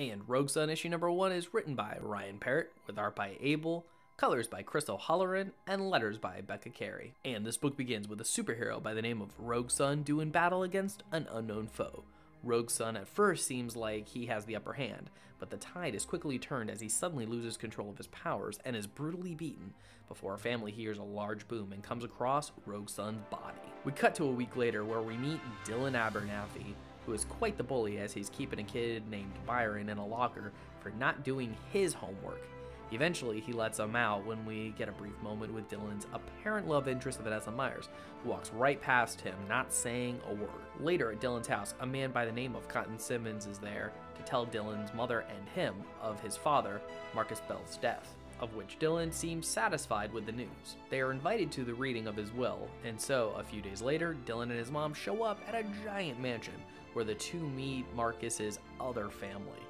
And Rogue Sun issue number one is written by Ryan Parrott, with art by Abel, colors by Chris O'Halloran, and letters by Becca Carey. And this book begins with a superhero by the name of Rogue Sun doing battle against an unknown foe. Rogue Sun at first seems like he has the upper hand, but the tide is quickly turned as he suddenly loses control of his powers and is brutally beaten before a family hears a large boom and comes across Rogue Sun's body. We cut to a week later where we meet Dylan Abernathy, who is quite the bully as he's keeping a kid named Byron in a locker for not doing his homework. Eventually, he lets him out when we get a brief moment with Dylan's apparent love interest, of Vanessa Myers, who walks right past him, not saying a word. Later at Dylan's house, a man by the name of Cotton Simmons is there to tell Dylan's mother and him of his father, Marcus Bell's death of which Dylan seems satisfied with the news. They are invited to the reading of his will, and so, a few days later, Dylan and his mom show up at a giant mansion where the two meet Marcus's other family.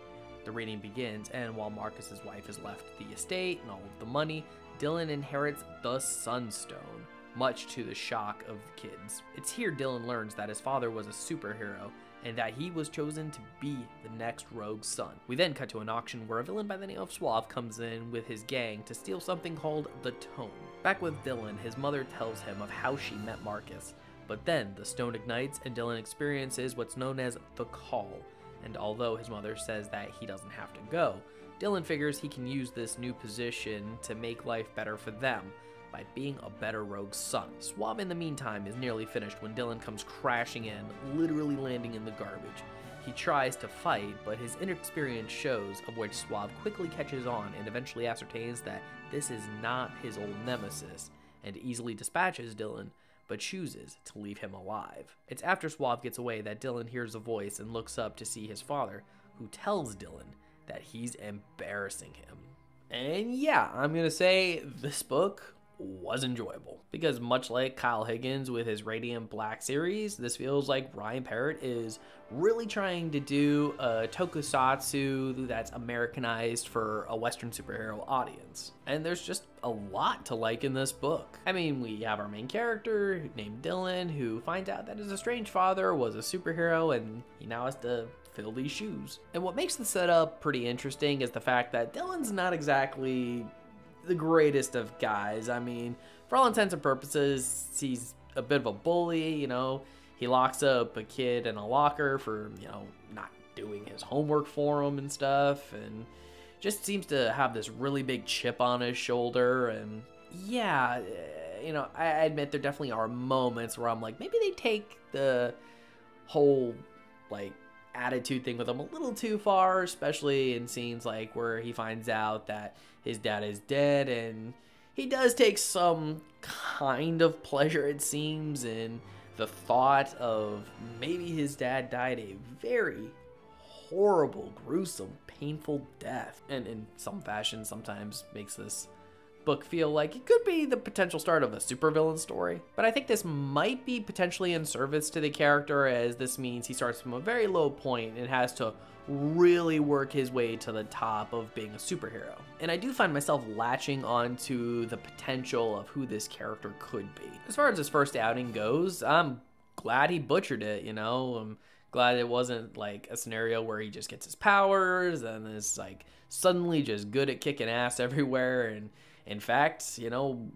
The reading begins, and while Marcus's wife has left the estate and all of the money, Dylan inherits the Sunstone, much to the shock of the kids. It's here Dylan learns that his father was a superhero and that he was chosen to be the next Rogue Sun. We then cut to an auction where a villain by the name of Suave comes in with his gang to steal something called the Tome. Back with Dylan, his mother tells him of how she met Marcus, but then the stone ignites and Dylan experiences what's known as the Call, and although his mother says that he doesn't have to go, Dylan figures he can use this new position to make life better for them by being a better Rogue Sun. Suave, in the meantime, is nearly finished when Dylan comes crashing in, literally landing in the garbage. He tries to fight, but his inexperience shows, of which Suave quickly catches on and eventually ascertains that this is not his old nemesis, and easily dispatches Dylan, but chooses to leave him alive. It's after Suave gets away that Dylan hears a voice and looks up to see his father, who tells Dylan that he's embarrassing him. And yeah, I'm gonna say this book was enjoyable because much like Kyle Higgins with his Radiant Black series, this feels like Ryan Parrott is really trying to do a tokusatsu that's Americanized for a Western superhero audience. And there's just a lot to like in this book. I mean, we have our main character named Dylan who finds out that his estranged father was a superhero and he now has to fill these shoes. And what makes the setup pretty interesting is the fact that Dylan's not exactly the greatest of guys. I mean, for all intents and purposes, he's a bit of a bully, you know. He locks up a kid in a locker for, you know, not doing his homework for him and stuff and just seems to have this really big chip on his shoulder and yeah, eh, you know, I admit there definitely are moments where I'm like maybe they take the whole like attitude thing with him a little too far, especially in scenes like where he finds out that his dad is dead and he does take some kind of pleasure it seems in the thought of maybe his dad died a very horrible, gruesome, painful death. And in some fashion sometimes makes this book feel like it could be the potential start of a supervillain story. But I think this might be potentially in service to the character as this means he starts from a very low point and has to really work his way to the top of being a superhero. And I do find myself latching onto the potential of who this character could be. As far as his first outing goes, I'm glad he butchered it, you know? I'm glad it wasn't like a scenario where he just gets his powers and is like suddenly just good at kicking ass everywhere and in fact, you know,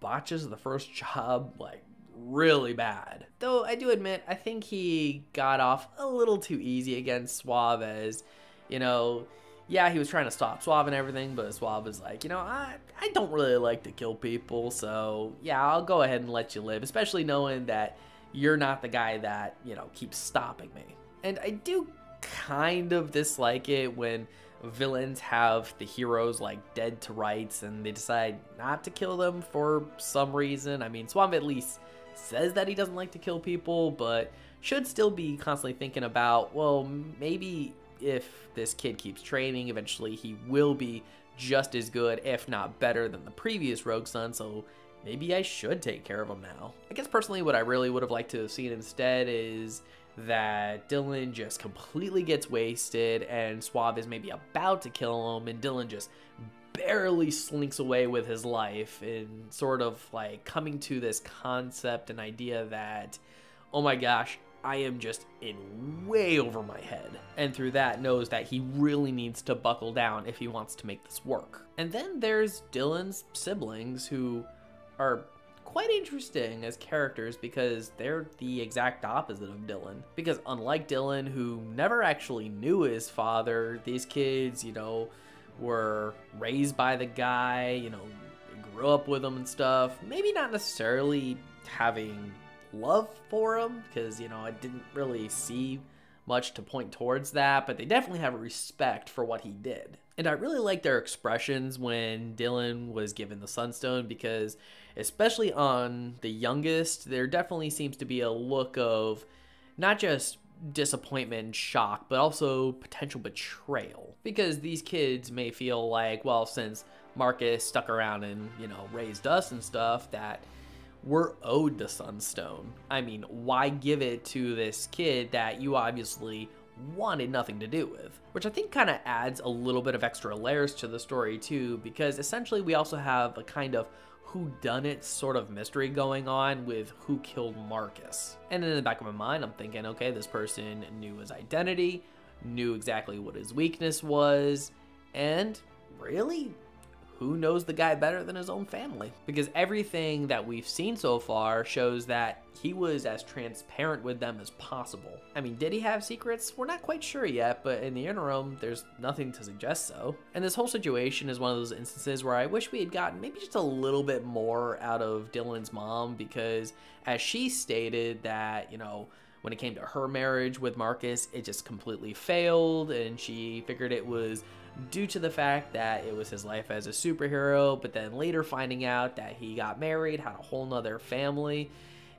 botches the first job like really bad. Though I do admit, I think he got off a little too easy against Suave as, you know, yeah, he was trying to stop Suave and everything, but Suave was like, you know, I, I don't really like to kill people, so yeah, I'll go ahead and let you live, especially knowing that you're not the guy that, you know, keeps stopping me. And I do kind of dislike it when villains have the heroes like dead to rights and they decide not to kill them for some reason. I mean, Suave at least says that he doesn't like to kill people, but should still be constantly thinking about, well, maybe if this kid keeps training, eventually he will be just as good, if not better, than the previous Rogue Sun, so maybe I should take care of him now. I guess personally what I really would have liked to have seen instead is that Dylan just completely gets wasted and Suave is maybe about to kill him and Dylan just barely slinks away with his life and sort of like coming to this concept and idea that oh my gosh I am just in way over my head. And through that knows that he really needs to buckle down if he wants to make this work. And then there's Dylan's siblings who are quite interesting as characters because they're the exact opposite of Dylan. Because unlike Dylan, who never actually knew his father, these kids, you know, were raised by the guy, you know, grew up with him and stuff. Maybe not necessarily having love for him, because, you know, I didn't really see much to point towards that, but they definitely have a respect for what he did. And I really like their expressions when Dylan was given the Sunstone because, especially on the youngest, there definitely seems to be a look of not just disappointment and shock, but also potential betrayal. Because these kids may feel like, well, since Marcus stuck around and, you know, raised us and stuff, that we're owed the Sunstone. I mean, why give it to this kid that you obviously wanted nothing to do with? Which I think kind of adds a little bit of extra layers to the story too, because essentially we also have a kind of who done it sort of mystery going on with who killed Marcus. And in the back of my mind, I'm thinking, okay, this person knew his identity, knew exactly what his weakness was, and really who knows the guy better than his own family? Because everything that we've seen so far shows that he was as transparent with them as possible. I mean, did he have secrets? We're not quite sure yet, but in the interim, there's nothing to suggest so. And this whole situation is one of those instances where I wish we had gotten maybe just a little bit more out of Dylan's mom because as she stated that, you know, when it came to her marriage with Marcus, it just completely failed and she figured it was due to the fact that it was his life as a superhero, but then later finding out that he got married, had a whole nother family,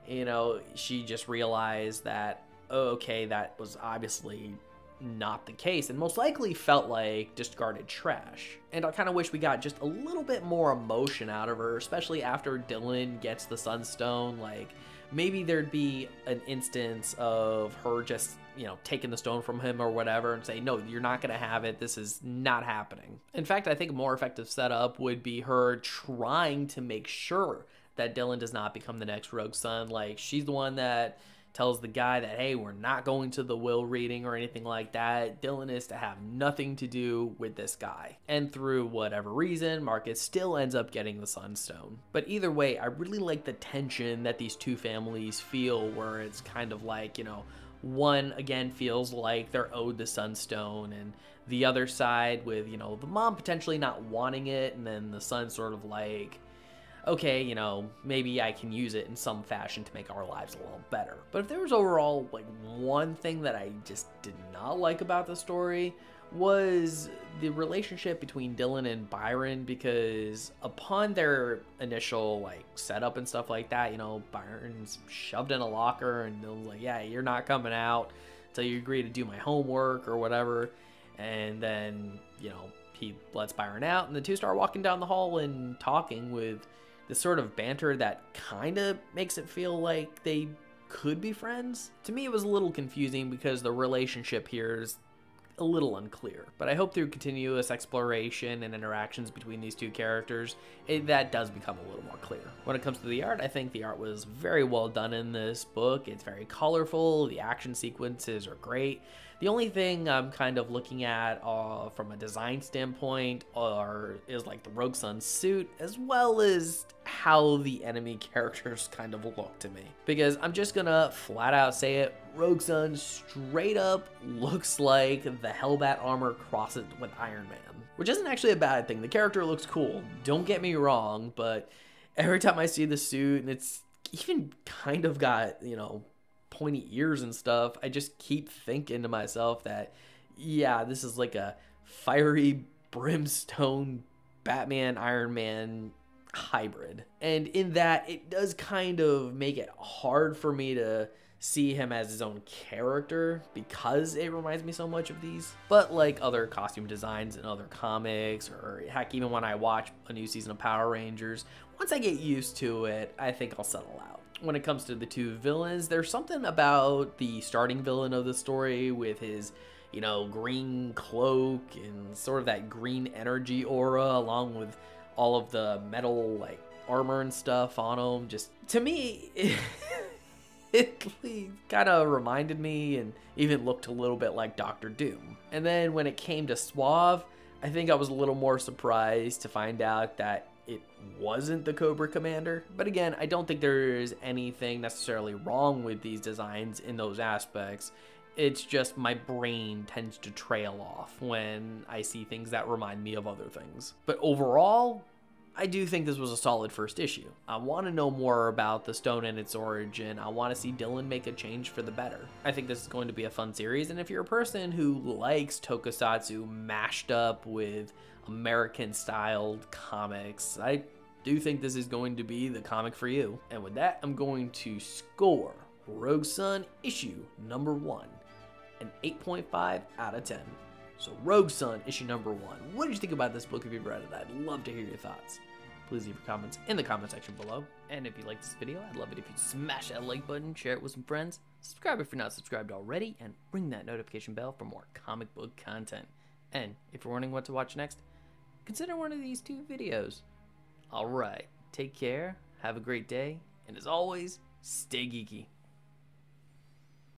you know, she just realized that, oh, okay, that was obviously not the case and most likely felt like discarded trash. And I kind of wish we got just a little bit more emotion out of her, especially after Dylan gets the Sunstone. Like, maybe there'd be an instance of her just you know, taking the stone from him or whatever and say, no, you're not going to have it. This is not happening. In fact, I think a more effective setup would be her trying to make sure that Dylan does not become the next Rogue Sun. Like, she's the one that tells the guy that, hey, we're not going to the will reading or anything like that. Dylan is to have nothing to do with this guy. And through whatever reason, Marcus still ends up getting the Sunstone. But either way, I really like the tension that these two families feel where it's kind of like, you know, one again feels like they're owed the sunstone and the other side with you know the mom potentially not wanting it and then the son sort of like okay you know maybe i can use it in some fashion to make our lives a little better. But if there was overall like one thing that i just did not like about the story was the relationship between Dylan and Byron because upon their initial like setup and stuff like that, you know, Byron's shoved in a locker and Dylan's like, "Yeah, you're not coming out until you agree to do my homework or whatever." And then, you know, he lets Byron out and the two start walking down the hall and talking with this sort of banter that kind of makes it feel like they could be friends. To me, it was a little confusing because the relationship here is a little unclear. But I hope through continuous exploration and interactions between these two characters, it, that does become a little more clear. When it comes to the art, I think the art was very well done in this book. It's very colorful, the action sequences are great. The only thing I'm kind of looking at uh, from a design standpoint are is like the Rogue Sun suit as well as how the enemy characters kind of look to me. Because I'm just gonna flat out say it, Rogue Sun straight up looks like the Hellbat armor crossed with Iron Man. Which isn't actually a bad thing. The character looks cool, don't get me wrong, but every time I see the suit and it's even kind of got, you know, pointy ears and stuff, I just keep thinking to myself that, yeah, this is like a fiery brimstone Batman Iron Man hybrid. And in that, it does kind of make it hard for me to see him as his own character because it reminds me so much of these. But like other costume designs in other comics, or heck, even when I watch a new season of Power Rangers, once I get used to it, I think I'll settle out when it comes to the two villains, there's something about the starting villain of the story with his, you know, green cloak and sort of that green energy aura, along with all of the metal like armor and stuff on him. Just to me, it kind of reminded me and even looked a little bit like Doctor Doom. And then when it came to Suave, I think I was a little more surprised to find out that it wasn't the Cobra Commander. But again, I don't think there is anything necessarily wrong with these designs in those aspects. It's just my brain tends to trail off when I see things that remind me of other things. But overall, I do think this was a solid first issue. I want to know more about the stone and its origin. I want to see Dylan make a change for the better. I think this is going to be a fun series, and if you're a person who likes tokusatsu mashed up with American styled comics, I do think this is going to be the comic for you. And with that, I'm going to score Rogue Sun issue number one an 8.5 out of 10. So, Rogue Sun, issue number one. What did you think about this book if you've read it? I'd love to hear your thoughts. Please leave your comments in the comment section below. And if you like this video, I'd love it if you smash that like button, share it with some friends, subscribe if you're not subscribed already, and ring that notification bell for more comic book content. And if you're wondering what to watch next, consider one of these two videos. Alright, take care, have a great day, and as always, stay geeky.